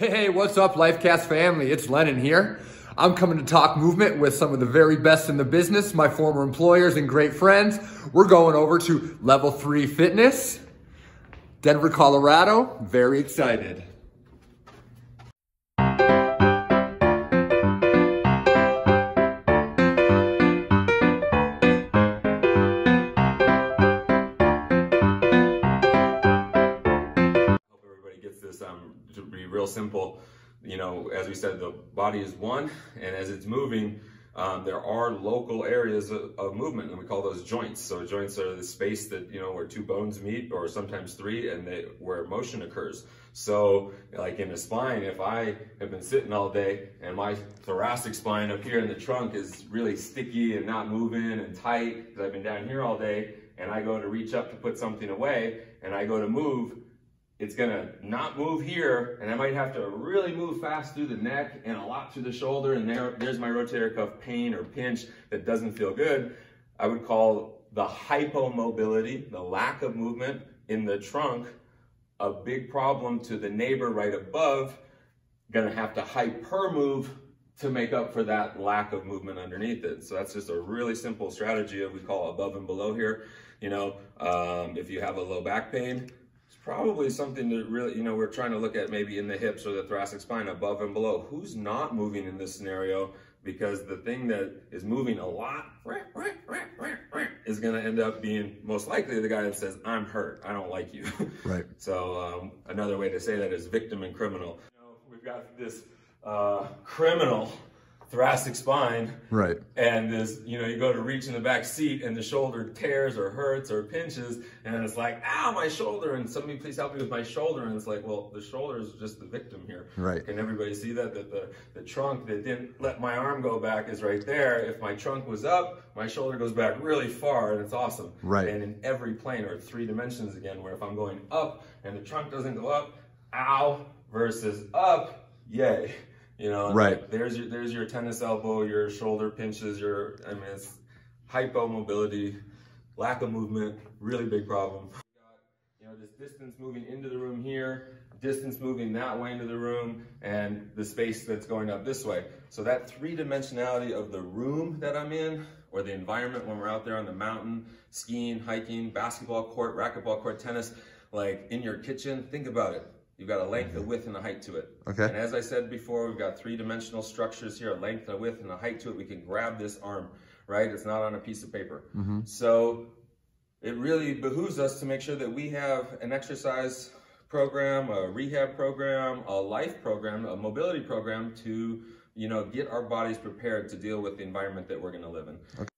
Hey, what's up, Lyfe Cast family? It's Lennon here. I'm coming to talk movement with some of the very best in the business, my former employers and great friends. We're going over to Level 3 Fitness, Denver, Colorado. Very excited. Real simple. You know, as we said, the body is one, and as it's moving, um, there are local areas of, of, movement, and we call those joints. So joints are the space that you know where two bones meet, or sometimes three, and they, where motion occurs. So, like in the spine, if I have been sitting all day and my thoracic spine up here in the trunk is really sticky and not moving and tight because I've been down here all day, and I go to reach up to put something away, and I go to move, it's gonna not move here, and I might have to really move fast through the neck and a lot through the shoulder, and there, there's my rotator cuff pain or pinch that doesn't feel good. I would call the hypomobility, the lack of movement in the trunk, a big problem to the neighbor right above, gonna have to hyper move to make up for that lack of movement underneath it. So that's just a really simple strategy of we call above and below here. You know, um, if you have a low back pain, probably something to really, you know, we're trying to look at maybe in the hips or the thoracic spine above and below. Who's not moving in this scenario? Because the thing that is moving a lot is going to end up being most likely the guy that says, I'm hurt. I don't like you. Right. so um, another way to say that is victim and criminal. You know, we've got this uh, criminal thoracic spine. Right. And this, you know, you go to reach in the back seat and the shoulder tears or hurts or pinches and it's like, ow, my shoulder. And somebody please help me with my shoulder. And it's like, well, the shoulder is just the victim here. Right. Can everybody see that? That the, the trunk that didn't let my arm go back is right there. If my trunk was up, my shoulder goes back really far and it's awesome. Right. And in every plane or three dimensions again, where if I'm going up and the trunk doesn't go up, ow, versus up, yay. You know, right. Like there's your there's your tennis elbow, your shoulder pinches, your I mean it's hypomobility, lack of movement, really big problem. You know, this distance moving into the room here, distance moving that way into the room, and the space that's going up this way. So that three dimensionality of the room that I'm in, or the environment when we're out there on the mountain, skiing, hiking, basketball court, racquetball court, tennis, like in your kitchen, think about it You've got a length, a width, and a height to it. Okay. And as I said before, we've got three-dimensional structures here, a length, a width, and a height to it. We can grab this arm, right? It's not on a piece of paper. Mm-hmm. So it really behooves us to make sure that we have an exercise program, a rehab program, a life program, a mobility program to, you know, get our bodies prepared to deal with the environment that we're going to live in. Okay.